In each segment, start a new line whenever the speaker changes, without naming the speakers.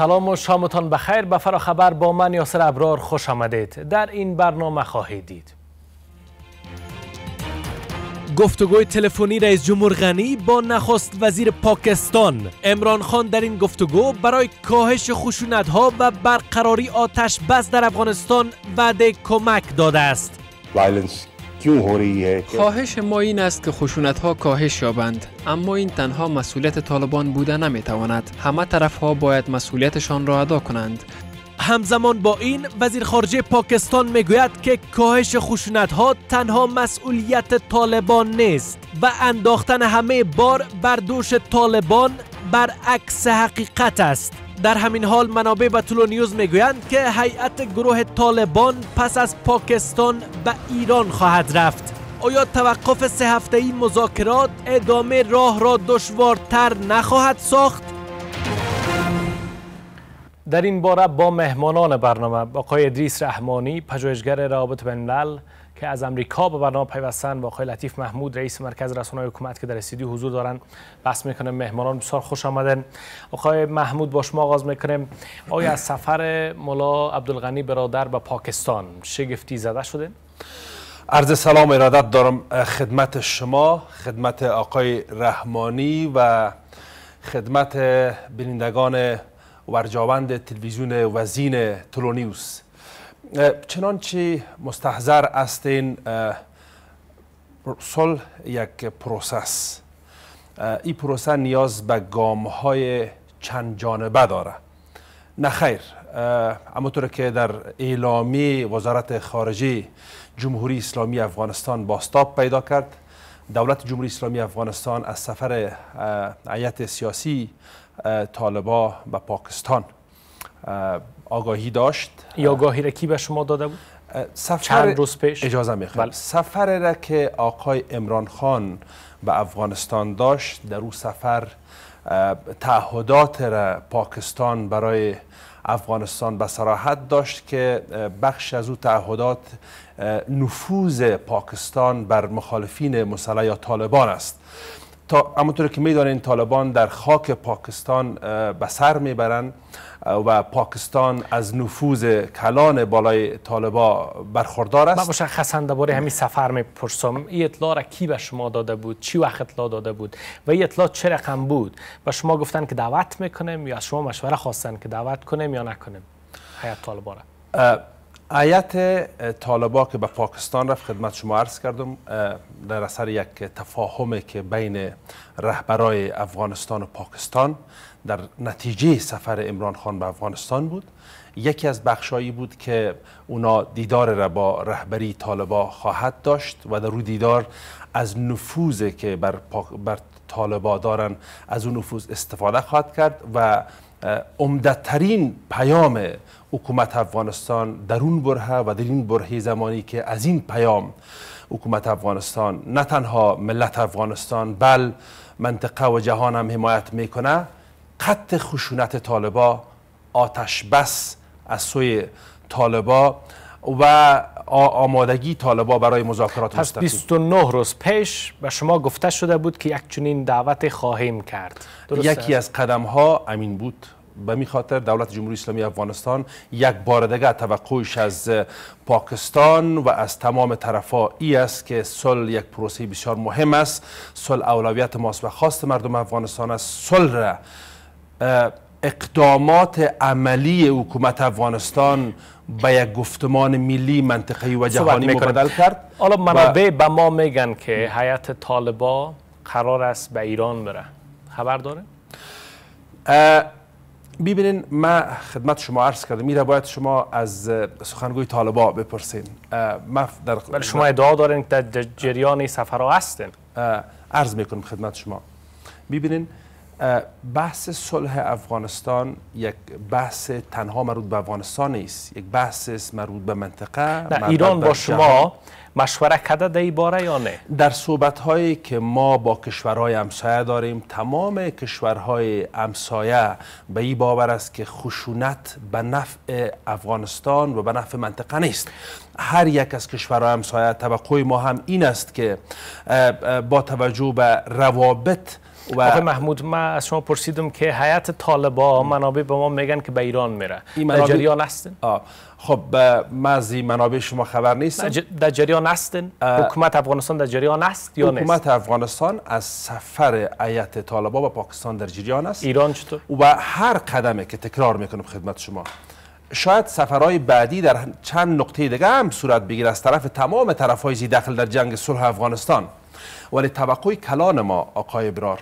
سلام و شامتان بخیر. به خبر با من یاسر ابرار خوش آمدید. در این برنامه خواهید دید. گفتگوی تلفنی رئیس جمهور غنی با نخست وزیر پاکستان. امران خان در این گفتگو برای کاهش خشونت ها و برقراری آتش بس در افغانستان وعده کمک داده است.
خواهش ما این است که خشونت ها کاهش یابند. اما این تنها مسئولیت طالبان بوده نمی‌تواند. همه طرف ها باید مسئولیتشان را ادا کنند.
همزمان با این وزیر خارجه پاکستان می‌گوید که کاهش خشونت ها تنها مسئولیت طالبان نیست و انداختن همه بار بر دوش طالبان برعکس حقیقت است. در همین حال منابع به طول نیوز می‌گویند که هیئت گروه طالبان پس از پاکستان به ایران خواهد رفت آیا توقف سه هفته ای مذاکرات ادامه راه را دشوارتر نخواهد ساخت؟ در این باره با مهمانان برنامه آقای ادریس رحمانی پژوهشگر روابط بین که از امریکا به برنامه پیوستن با آقای لطیف محمود رئیس مرکز رسانه‌های حکومت که در استودیو حضور دارن بحث می‌کنه. مهمانان بسیار خوش آمدن. آقای محمود با شما آغاز می‌کنیم. آیا از سفر مولا عبدالغنی برادر به پاکستان شگفتی زده شده؟
عرض سلام ارادت دارم خدمت شما خدمت آقای رحمانی و خدمت بینندگان ورجاوند تلویزیون وزین تلونیوس چنانچه مستحضر است این صلح یک پروسس. این پروسه نیاز به گام های چند جانبه داره. نخیر همونطور که در اعلامی وزارت خارجه جمهوری اسلامی افغانستان باستاب پیدا کرد دولت جمهوری اسلامی افغانستان از سفر هیئت سیاسی طالبا به پاکستان. آگاهی داشت؟
یا آگاهی را کی به شما داده بود؟
سفر
چند روز پیش؟
اجازه می‌خوام بله. سفر را که آقای امران خان به افغانستان داشت در او سفر تعهدات را پاکستان برای افغانستان به صراحت داشت که بخش از او تعهدات نفوذ پاکستان بر مخالفین مسلح یا طالبان است. تا همونطور که می‌دانید طالبان در خاک پاکستان به سر می‌برند و پاکستان از نفوذ کلان بالای طالبا برخوردار است.
من مشخصا درباره همین سفر می‌پرسم. این اطلاع را کی به شما داده بود؟ چی وقت اطلاع داده بود؟ و این اطلاع چه رقم بود؟ و شما گفتن که دعوت می‌کنیم یا از شما مشوره خواستن که دعوت کنیم یا نکنیم؟ حیات طالبا را.
آیت طالبا که به پاکستان رفت خدمت شما عرض کردم در اثر یک تفاهمی که بین رهبرای افغانستان و پاکستان در نتیجه سفر امران خان به افغانستان بود. یکی از بخشایی بود که اونا دیدار را با رهبری طالبا خواهد داشت و در روی دیدار از نفوذ که بر, بر طالبا دارن از اون نفوذ استفاده خواهد کرد و عمدترین پیام حکومت افغانستان در اون بره و در این بره زمانی که از این پیام حکومت افغانستان نه تنها ملت افغانستان بل منطقه و جهان هم حمایت می‌کنه. قط خشونت طالبا آتش بس از سوی طالبا و آمادگی طالبا برای مذاکرات
پس 29 روز پیش به شما گفته شده بود که یک چنین دعوت خواهیم کرد.
یکی از قدم ها امین بود. به می خاطر دولت جمهوری اسلامی افغانستان یک بار دیگه توقعش از پاکستان و از تمام طرفا ای است که صلح یک پروسه بسیار مهم است. صلح اولویت ماست و خواست مردم افغانستان است صلح را اقدامات عملی حکومت افغانستان به یک گفتمان ملی منطقه‌ای و جهانی مبدل کرد
حالا منابع به ما میگن که هیئت طالبا قرار است به ایران بره. خبر داره؟
ببینین ما خدمت شما عرض کردم میره باید شما از سخنگوی طالبا بپرسین.
ما در شما ادعا دارین که در جریان سفرها هستین.
عرض می‌کنم خدمت شما. ببینین بحث صلح افغانستان یک بحث تنها مربوط به افغانستان نیست. یک بحث مربوط به منطقه
ایران با شما مشوره کرده در این باره یا نه؟
در صحبت هایی که ما با کشورهای همسایه داریم تمام کشورهای همسایه به این باور است که خشونت به نفع افغانستان و به نفع منطقه نیست. هر یک از کشورهای همسایه توقع ما هم این است که با توجه به روابط
و آقای محمود ما از شما پرسیدم که حیات طالبا منابع به ما میگن که به ایران میره. در جریان هستن؟
خب ما از این منابع شما خبر نیستم
در جریان هستن. حکومت افغانستان در جریان است یا
نیست؟ حکومت افغانستان از سفر حیات طالبا به پاکستان در جریان است.
ایران چطور؟
و هر قدمه که تکرار می‌کنم خدمت شما. شاید سفرهای بعدی در چند نقطه دیگه هم صورت بگیر از طرف تمام طرف های داخل در جنگ صلح افغانستان. ولی توقع کلان ما آقای برار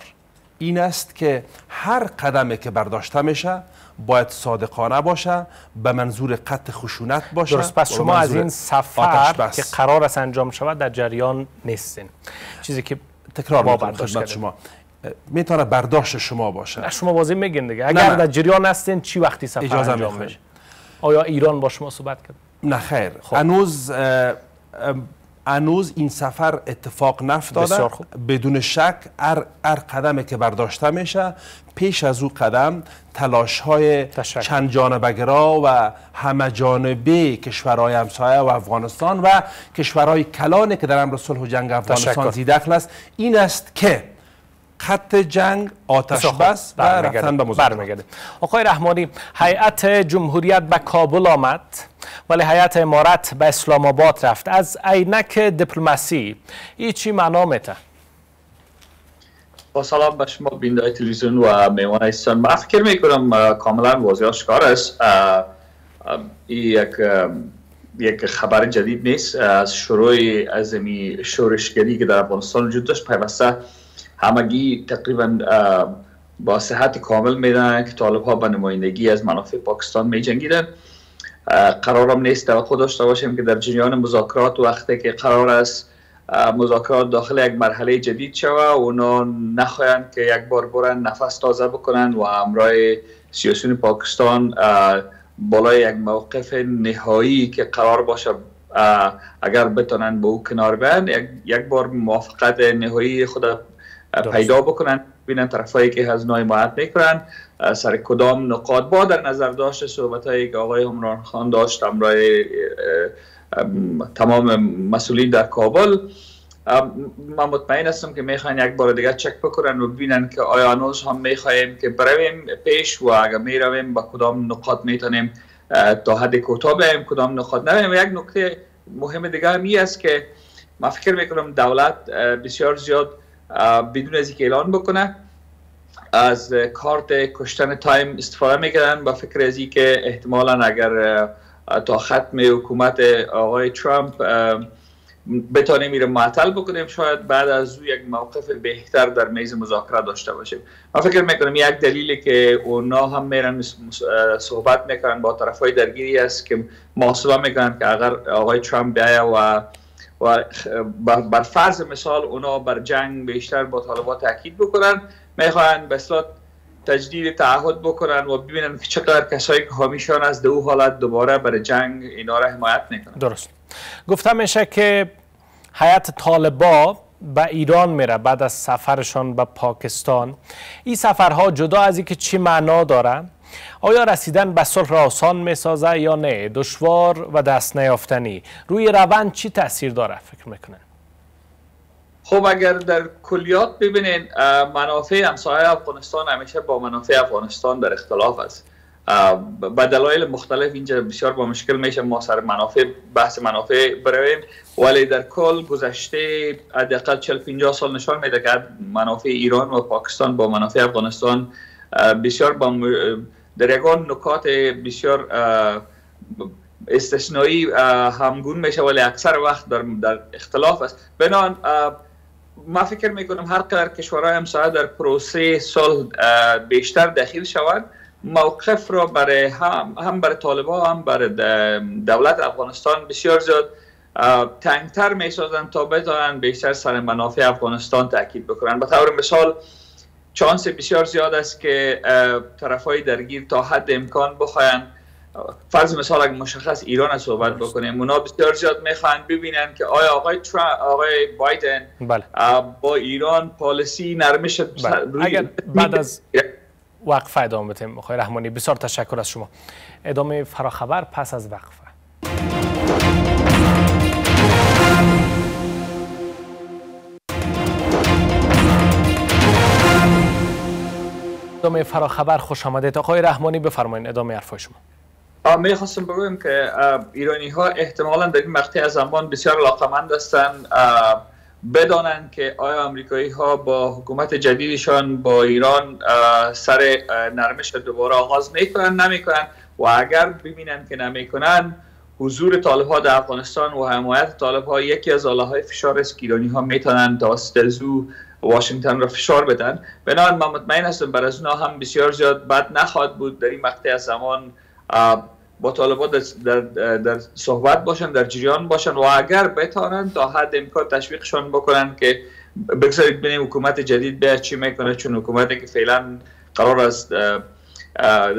این است که هر قدمی که برداشته میشه باید صادقانه باشه به منظور قطع خشونت باشه.
درست پس شما از این سفر که قرار است انجام شود در جریان نیستین. چیزی که
تکرار با شما. می‌تونه برداشت شما باشه.
شما واضح میگین دیگه. اگر در جریان هستین چی وقتی سفر اجازه انجام میشه؟ آیا ایران با شما صحبت کرد؟
نه خیر. خب. هنوز هنوز این سفر اتفاق نفتاده بدون شک هر قدمی که برداشته میشه پیش از او قدم تلاش های چند جانبگرا و همه جانبه کشورهای همسایه و افغانستان و کشورهای کلانه که در امر صلح و جنگ افغانستان زیدخل است این است که خط جنگ آتش بس و رفتن به مذاکرات
آقای رحمانی هیئت جمهوریت به کابل آمد ولی هیئت امارت به اسلام آباد رفت. از عینک دیپلماسی ای چی معنا میته؟
با سلام به شما بینده تلویزیون و میوان ایستان. من فکر می‌کنم کاملا واضح آشکار است. این یک یک خبر جدید نیست. از شروع از شورشگری که در افغانستان وجود داشت پیوسته همگی تقریبا با صحت کامل میدن که طالب ها به نمایندگی از منافع پاکستان می جنگیدن قرارم نیست توقع داشته باشیم که در جریان مذاکرات وقتی که قرار است مذاکرات داخل یک مرحله جدید شوه اونا نخواهند که یک بار برن نفس تازه بکنن و همراه سیاسیون پاکستان بالای یک موقف نهایی که قرار باشه اگر بتونن به او کنار بیان یک بار موافقت نهایی خود پیدا بکنن ببینن طرفایی که از حمایت می‌کنن سر کدام نقاط. با در نظر داشته صحبت هایی که آقای عمران خان داشت همراه تمام مسئولین در کابل من مطمئن هستم که می‌خواین یک بار دیگه چک بکنن و ببینن که آیا هنوز هم می‌خواهیم که برویم پیش و اگر می‌رویم با کدام نقاط می‌تونیم تا حد کوتاه بریم کدام نقاط نرویم و یک نکته مهم دیگه هم است که من فکر می‌کنم دولت بسیار زیاد بدون از اینکه اعلان بکنه از کارت کشتن تایم استفاده می‌کنن با فکر از که احتمالا اگر تا ختم حکومت آقای ترامپ بتانیم میره معطل بکنیم شاید بعد از او یک موقف بهتر در میز مذاکره داشته باشیم. من فکر می‌کنم یک دلیلی که اونا هم میرن صحبت می‌کنن با طرف های درگیری است که محاسبه می‌کنن که اگر آقای ترامپ بیاید و و بر فرض مثال اونا بر جنگ بیشتر با طالبان تاکید بکنن می‌خواهند به تجدید تعهد بکنن و ببینن که چقدر کسایی که حامیشان از دو حالت دوباره بر جنگ اینا را حمایت می‌کنن.
درست. گفتم میشه که حیات طالبا به ایران میره بعد از سفرشان به پاکستان. این سفرها جدا از اینکه چی معنا داره آیا رسیدن به صلح را آسان می سازه یا نه؟ دشوار و دست نیافتنی. روی روند چی تاثیر داره؟ فکر می‌کنن.
خب اگر در کلیات ببینین منافع همسایه افغانستان همیشه با منافع افغانستان در اختلاف است. به دلایل مختلف اینجا بسیار با مشکل میشه ما سر منافع بحث منافع برویم. ولی در کل گذشته حداقل 40 50 سال نشان میده که منافع ایران و پاکستان با منافع افغانستان بسیار با در یکان نکات بسیار استثنایی همگون میشه ولی اکثر وقت در, اختلاف است. بنان ما فکر می‌کنم هر قدر کشورهای همسایه در پروسه صلح بیشتر دخیل شوند موقف را برای هم, هم برای طالبان هم برای دولت افغانستان بسیار زیاد تنگتر می سازند تا بتوانند بیشتر سر منافع افغانستان تاکید بکنند. به طور مثال چانس بسیار زیاد است که طرف های درگیر تا حد امکان بخواهند فرض مثال اگر مشخص ایران صحبت بکنیم اونا بسیار زیاد می‌خوان ببینن که آیا آقای آقای بایدن بله. با ایران پالیسی نرمش
بله. اگر بعد از وقفه ادامه بدیم آقای رحمانی بسیار تشکر از شما. ادامه فراخبر پس از وقفه ادامه فراخبر خوش آمدید. آقای رحمانی بفرمایید ادامه حرفای شما.
می خواستم بگویم که ایرانی ها احتمالا در این مقطع از زمان بسیار علاقمند هستند بدانند که آیا امریکایی ها با حکومت جدیدشان با ایران سر نرمش دوباره آغاز می‌کنن نمی‌کنن؟ و اگر ببینند که نمی‌کنن حضور طالب ها در افغانستان و حمایت طالب ها یکی از آله های فشار است که ایرانی ها می‌تونن داستزو واشنگتن را فشار بدن. بنابراین من مطمئن هستم بر از هم بسیار زیاد بد نخواهد بود. در این مقطع از زمان با طالبان در, در, در, صحبت باشن در جریان باشن و اگر بتانن تا حد امکان تشویقشان بکنن که بگذارید ببینیم حکومت جدید به چی می‌کنه چون حکومتی که فعلا قرار است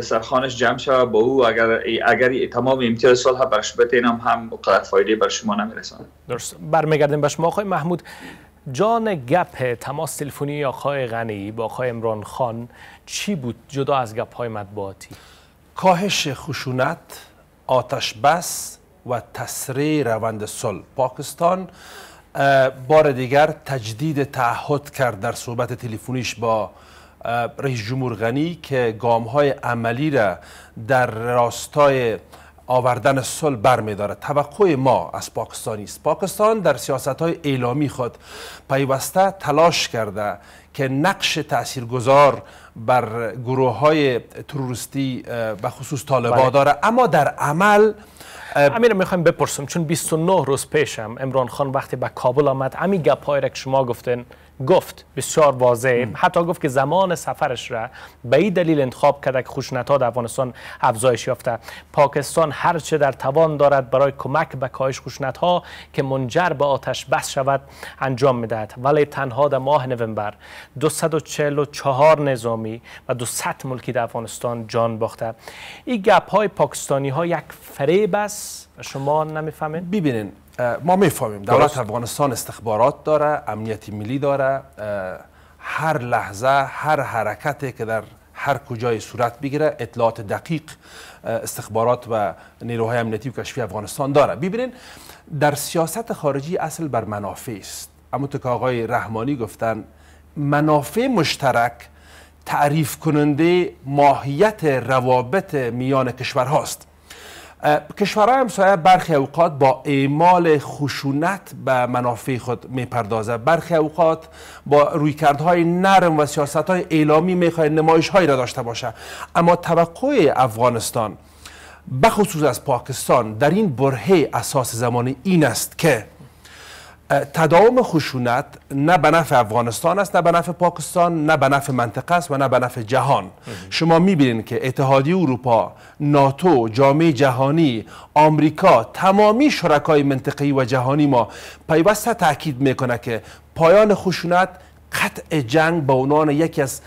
سرخانش جمع شود با او اگر اگر تمام امتیاز صلح برش بتینم هم قدرت فایده بر شما نمیرسانه
درست. برمیگردیم به شما آقای محمود. جان گپ تماس تلفنی آقای غنی با آقای امران خان چی بود جدا از گپ های مطبوعاتی؟
کاهش خشونت آتش بس و تسریع روند صلح. پاکستان بار دیگر تجدید تعهد کرد در صحبت تلفنیش با رئیس جمهور غنی که گام های عملی را در راستای آوردن صلح برمیداره. توقع ما از پاکستانی است. پاکستان در سیاست های اعلامی خود پیوسته تلاش کرده که نقش تاثیرگذار بر گروه های تروریستی به خصوص طالبا بله. داره. اما در عمل
امیر می‌خوایم بپرسم چون 29 روز پیشم امران خان وقتی به کابل آمد همین گپایی را که شما گفتین گفت. بسیار واضح. حتی گفت که زمان سفرش را به این دلیل انتخاب کرده که خشونت ها در افغانستان افزایش یافته. پاکستان هر چه در توان دارد برای کمک به کاهش خشونت ها که منجر به آتش بس شود انجام می‌دهد. ولی تنها در ماه نوامبر 244 نظامی و 200 ملکی در افغانستان جان باخته. این گپ های پاکستانی ها یک فریب است. شما نمی‌فهمید؟
ببینین ما می‌فهمیم. دولت افغانستان استخبارات داره امنیتی ملی داره هر لحظه هر حرکتی که در هر کجای صورت بگیره اطلاعات دقیق استخبارات و نیروهای امنیتی و کشفی افغانستان داره. ببینین در سیاست خارجی اصل بر منافع است. اما تو که آقای رحمانی گفتن منافع مشترک تعریف کننده ماهیت روابط میان کشورهاست. کشورهای همسایه برخی اوقات با اعمال خشونت به منافع خود می‌پردازه. برخی اوقات با رویکردهای نرم و سیاست های اعلامی می‌خواه نمایش هایی را داشته باشه. اما توقع افغانستان بخصوص از پاکستان در این برهه اساس زمانی این است که تداوم خشونت نه به نفع افغانستان است نه به نفع پاکستان نه به نفع منطقه است و نه به نفع جهان. شما می‌بینید که اتحادیه اروپا ناتو جامعه جهانی آمریکا تمامی شرکای منطقه‌ای و جهانی ما پیوسته تاکید می‌کنه که پایان خشونت قطع جنگ به عنوان یکی از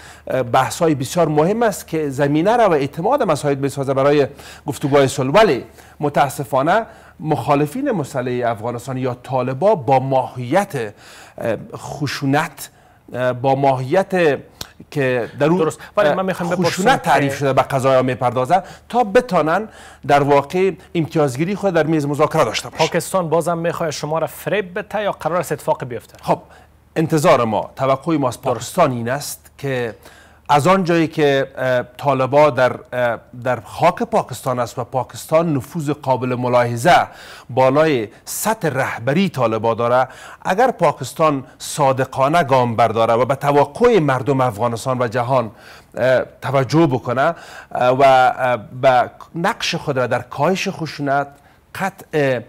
بحث های بسیار مهم است که زمینه را و اعتماد مساعد بسازه برای گفتگوهای صلح. ولی متاسفانه مخالفین مسئله افغانستان یا طالبا با ماهیت خشونت با ماهیت که در اون درست. ولی من خشونت تعریف شده به قضایا می‌پردازه تا بتانن در واقع امتیازگیری خود در میز مذاکره داشته باشه.
پاکستان بازم می‌خواد شما را فریب بده یا قرار است اتفاق بیفته؟
خب انتظار ما توقع ما از پاکستان این است که از آن جایی که طالبا در, در خاک پاکستان است و پاکستان نفوذ قابل ملاحظه بالای سطح رهبری طالبا داره اگر پاکستان صادقانه گام برداره و به توقع مردم افغانستان و جهان توجه بکنه و به نقش خود را در کاهش خشونت قطع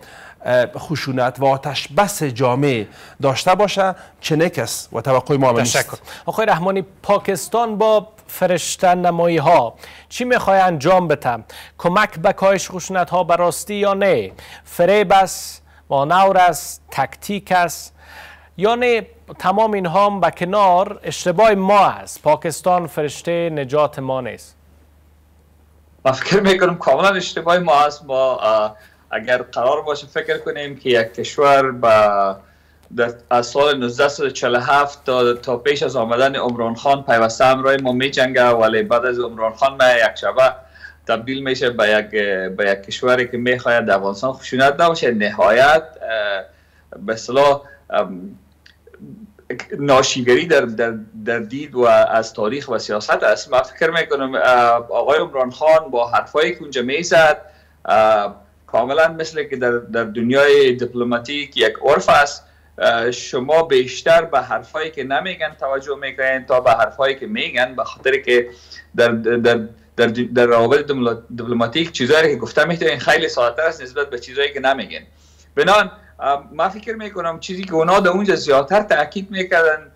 خشونت و آتش بس جامعه داشته باشه چنکس و توقع ما
تشکر. آقای رحمانی پاکستان با فرشتن نمایی ها چی می‌خوای انجام بتم کمک به کاهش خشونت ها براستی یا نه؟ فریب است مانور است تکتیک است یا نه؟ تمام اینها هم به کنار اشتباه ما است. پاکستان فرشته نجات ما نیست.
ما فکر می‌کنم کاملا اشتباه ما است ما اگر قرار باشه فکر کنیم که یک کشور با از سال 1947 تا, تا پیش از آمدن عمران خان پیوسته همراه ما می جنگه ولی بعد از عمران خان ما یک شبه تبدیل میشه به یک, به یک کشوری که می‌خواید افغانستان خشونت نباشه. نهایت به صلاح ناشیگری در, در, در دید و از تاریخ و سیاست است. من فکر می‌کنم آقای عمران خان با حرفایی که اونجا می‌زد کاملا مثل که در, در دنیای دیپلماتیک یک عرف است شما بیشتر به حرفایی که نمیگن توجه می‌کنین تا به حرفایی که میگن به خاطر که در در در, در روابط دیپلماتیک چیزایی که گفته می‌تونین خیلی ساده‌تر است نسبت به چیزایی که نمیگن بنان ما فکر می‌کنم چیزی که اونا در اونجا زیادتر تاکید می‌کردن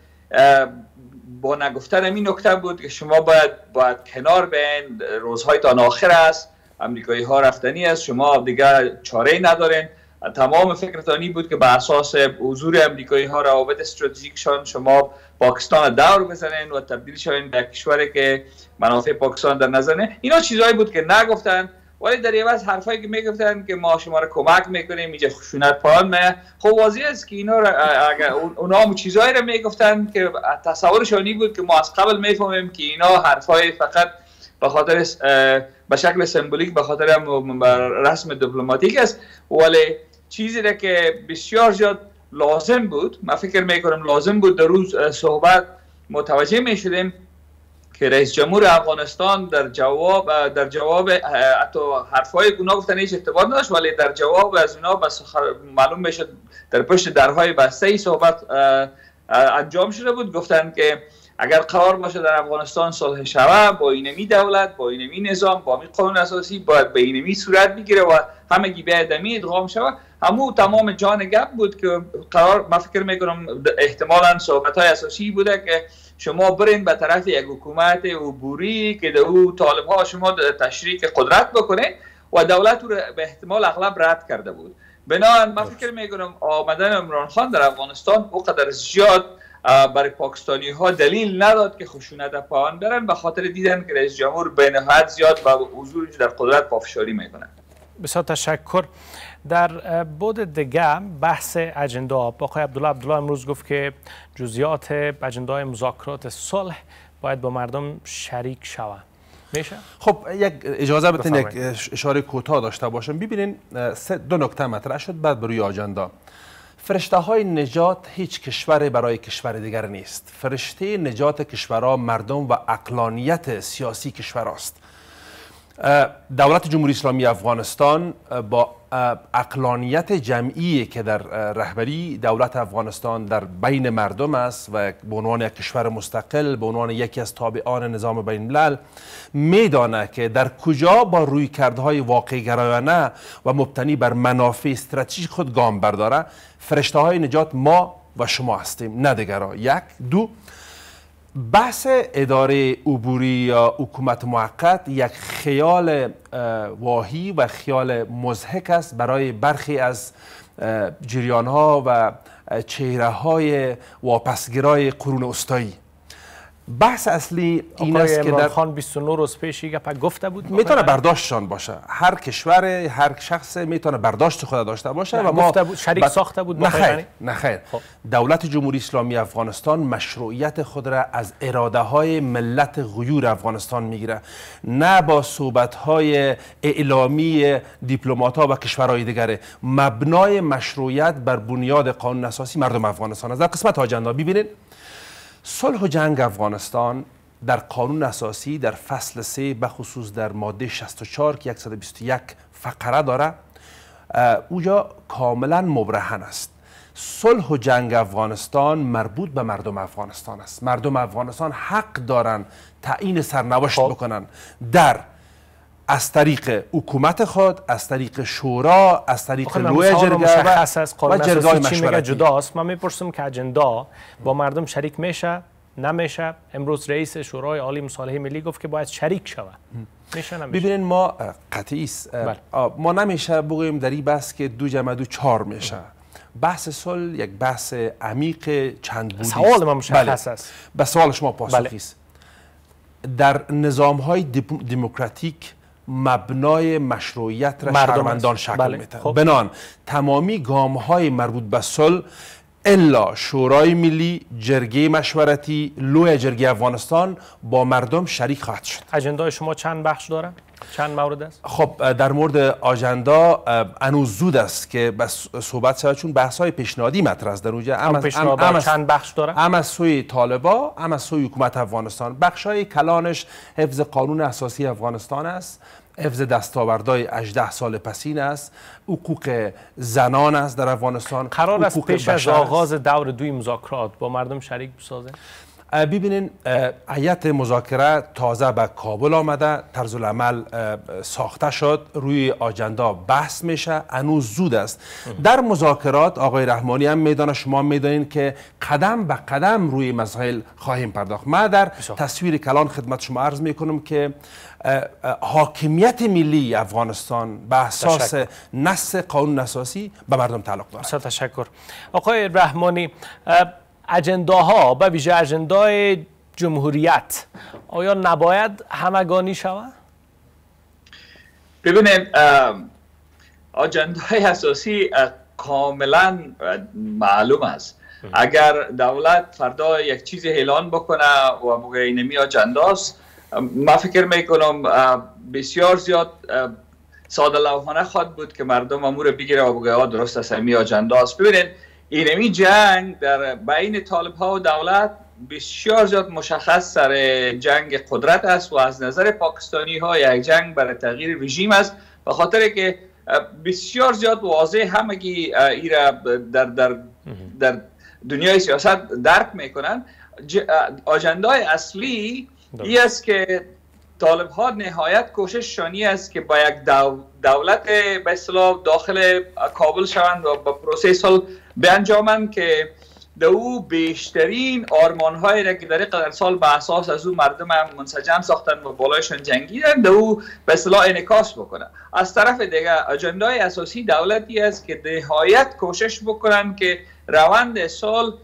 با نگفتن این نکته بود که شما باید باید کنار بین روزهای تا آخر است. امریکایی ها رفتنی است. شما دیگه چاره ندارین. تمام فکرتانی بود که بر اساس حضور امریکایی ها روابط استراتژیکشان شما پاکستان دور بزنین و تبدیل شوین به کشوری که منافع پاکستان در نظر اینا چیزهایی بود که نگفتن ولی در عوض حرفایی که می‌گفتن که ما شما را کمک می‌کنیم اینجا خشونت پایان نه. خب واضح است که اینا اگر اونا هم چیزایی را می‌گفتن که تصورشانی بود که ما از قبل می‌فهمیم که اینا حرفای فقط به خاطر به شکل سمبولیک به خاطر رسم دیپلماتیک است. ولی چیزی را که بسیار زیاد لازم بود من فکر می‌کنم لازم بود در روز صحبت متوجه می شدیم که رئیس جمهور افغانستان در جواب در جواب حتی حرفای اونا گفتن هیچ اعتبار نداشت ولی در جواب از اونا بس معلوم میشه در پشت درهای بسته ای صحبت انجام شده بود. گفتن که اگر قرار باشه در افغانستان صلح شوه با اینمی دولت با اینمی نظام با این قانون اساسی باید به اینمی صورت بگیره و همگی به دمی ادغام شوه همو تمام جان گپ بود که قرار ما فکر می‌کنم احتمالا صحبت های اساسی بوده که شما برین به طرف یک حکومت عبوری که در او طالب ها شما تشریک قدرت بکنه و دولت رو به احتمال اغلب رد کرده بود. بنابراین من فکر می‌کنم آمدن عمران خان در افغانستان او قدر زیاد برای پاکستانی ها دلیل نداد که خشونت پایان برن به خاطر دیدن که رئیس جمهور به نهایت زیاد و حضور در قدرت پافشاری می‌کنه
بسیار تشکر. در بود دیگه بحث اجندا. آقای عبدالله عبدالله امروز گفت که جزیات اجندای مذاکرات صلح باید با مردم شریک شوند. میشه؟
خب یک اجازه بدین یک اشاره کوتاه داشته باشم. ببینین دو نکته مطرح شد بعد بروی آجندا. فرشته های نجات هیچ کشور برای کشور دیگر نیست. فرشته نجات کشورها مردم و اقلانیت سیاسی کشور است. دولت جمهوری اسلامی افغانستان با اقلانیت جمعی که در رهبری دولت افغانستان در بین مردم است و به عنوان یک کشور مستقل به عنوان یکی از تابعان نظام بین الملل میدانه که در کجا با روی کردهای واقع گرایانه و مبتنی بر منافع استراتژیک خود گام برداره فرشته های نجات ما و شما هستیم. نه دیگرا یک دو بحث اداره عبوری یا حکومت موقت یک خیال واهی و خیال مزهک است برای برخی از جریان ها و چهره های واپسگرای قرون استایی. بحث اصلی این است که در
خان 29 روز پیش گفته بود.
می‌تونه برداشتشان باشه. هر کشور هر شخص می‌تونه برداشت خود داشته باشه و ما
بود شریک ساخته بود
نه خیر نه خیر. خب. دولت جمهوری اسلامی افغانستان مشروعیت خود را از اراده های ملت غیور افغانستان می‌گیره. نه با صحبت های اعلامی دیپلمات ها و کشورهای دیگره مبنای مشروعیت بر بنیاد قانون اساسی مردم افغانستان است. در قسمت آجندا ببینید صلح و جنگ افغانستان در قانون اساسی در فصل سه بخصوص در ماده 64 که 121 فقره داره اوجا کاملا مبرهن است. صلح و جنگ افغانستان مربوط به مردم افغانستان است. مردم افغانستان حق دارند تعیین سرنوشت خب. بکنن. در از طریق حکومت خود از طریق شورا از طریق لوی جرگه
مشخص است و جرگه چی میگه؟ جداست. من می‌پرسم که اجندا با مردم شریک میشه؟ نمیشه؟ امروز رئیس شورای عالی مصالحه ملی گفت که باید شریک شود. میشه نمیشه؟
ببینین ما قطعی است. بله. ما نمیشه بگوییم در این بحث که دو جمع دو چهار میشه. بحث صلح یک بحث عمیق چند بودی
سوال ما مشخص بله. است.
به سوال شما پاسخی است. در نظام های دموکراتیک مبنای مشروعیت را شهروندان شکل
بله.
میده
خب.
بنان تمامی گام های مربوط به صلح الا شورای ملی جرگه مشورتی لوی جرگه افغانستان با مردم شریک خواهد شد
اجندای شما چند بخش داره چند مورد است؟
خب در مورد آجندا انوز زود است که بس صحبت شود چون بحث های پیشنهادی مطرح است در اونجا.
هم
هم
چند بخش داره؟
هم از سوی طالبا هم از سوی حکومت افغانستان. بخش های کلانش حفظ قانون اساسی افغانستان است حفظ دستاوردهای 18 سال پسین است حقوق زنان است در افغانستان
قرار است پیش از. آغاز دور دوی مذاکرات با مردم شریک بسازه
ببینین هیئت مذاکره تازه به کابل آمده طرز العمل ساخته شد روی آجندا بحث میشه هنوز زود است در مذاکرات آقای رحمانی هم میدانه شما می‌دانین که قدم به قدم روی مسائل خواهیم پرداخت ما در تصویر کلان خدمت شما عرض می‌کنم که حاکمیت ملی افغانستان به اساس. نص قانون اساسی به مردم تعلق دارد
تشکر آقای رحمانی اجنداها به ویژه اجندای جمهوریت آیا نباید همگانی شود؟
ببینید آجنده های اساسی کاملا معلوم است. اگر دولت فردا یک چیز اعلان بکنه و بگه اینمی آجنده است ما فکر می‌کنم بسیار زیاد ساده لوحانه خواهد بود که مردم امور بگیره و بگه درست است اینمی آجنده است. ببینید اینمی جنگ در بین طالب ها و دولت بسیار زیاد مشخص سر جنگ قدرت است و از نظر پاکستانی ها یک جنگ برای تغییر رژیم است. به خاطر که بسیار زیاد واضح همگی ای را در, در, در دنیای سیاست درک می‌کنن آجندای اصلی ای است که طالب ها نهایت کوشش شانی است که با یک دو- دولت به داخل کابل شوند و با پروسه صلح بانجامند که در او بیشترین آرمان های را که در قدر سال به اساس از او مردم منسجم ساختن و بالایشان جنگیدن در او به اصطلاح انعکاس بکنه از طرف دیگه اجندای اساسی دولتی است که نهایت کوشش بکنن که روند صلح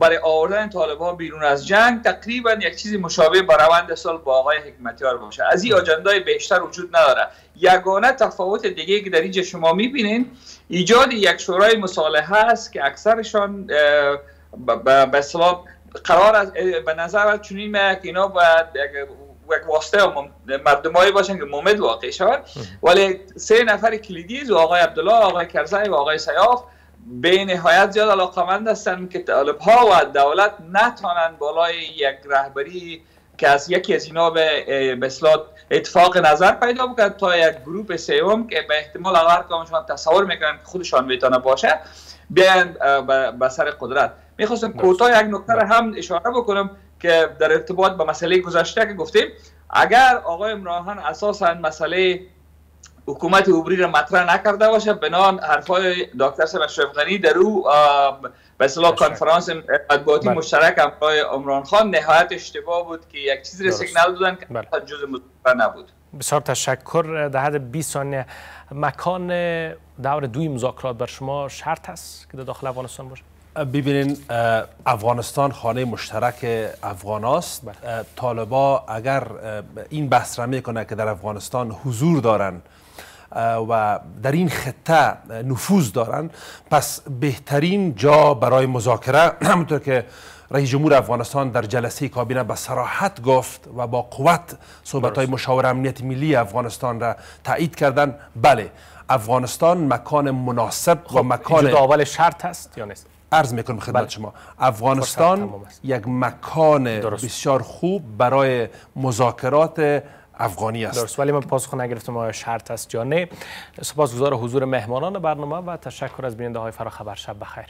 برای آوردن طالبان بیرون از جنگ تقریبا یک چیزی مشابه با روند صلح با آقای حکمتیار باشه. از این اجندای بیشتر وجود نداره. یگانه تفاوت دیگه که در اینجا شما می‌بینین ایجاد یک شورای مصالحه است که اکثرشان به قرار از به نظر چنین میاد که اینا باید یک- واسطه مردمایی باشن که مومد واقع شود ولی سه نفر کلیدی و آقای عبدالله آقای کرزی و آقای سیاف به نهایت زیاد علاقمند هستند که طالب ها و دولت نتانند بالای یک رهبری که از یکی از اینا به به اصطلاح اتفاق نظر پیدا بکند تا یک گروپ سوم که به احتمال هر کامشان تصور می‌کنن که خودشان می‌تونه باشه بیان به- به سر قدرت. می‌خواستم کوتاه یک نکته را هم اشاره بکنم که در ارتباط با مسئله گذشته که گفتیم اگر آقای عمران خان اساسا مسئله حکومت عبری را مطرح نکرده باشه بنان حرفای دکتر غنی در او به اصطلاح
تشکر.
کنفرانس مطبوعاتی
بله.
مشترک همراه عمران خان نهایت اشتباه بود که یک چیزی را. سیگنال دادن که
بله.
جز مذاکره نبود
بسیار تشکر در حد 20 ثانیه مکان دور دوی مذاکرات بر شما شرط است که در داخل افغانستان باشه
ببینین افغانستان خانه مشترک افغان است
بله.
طالبا اگر این بحث را می‌کنه که در افغانستان حضور دارن و در این خطه نفوذ دارن پس بهترین جا برای مذاکره همونطور که رئیس جمهور افغانستان در جلسه کابینه به صراحت گفت و با قوت صحبت های مشاور امنیت ملی افغانستان را تایید کردن بله افغانستان مکان مناسب و مکان
وجود اول شرط است یا نیست؟
عرض می‌کنم خدمت
بله.
شما افغانستان. یک مکان
درست.
بسیار خوب برای مذاکرات افغانی است
درست ولی من پاسخ نگرفتم آیا شرط است یا نه سپاسگزار حضور مهمانان برنامه و تشکر از بیننده های فراخبر شب بخیر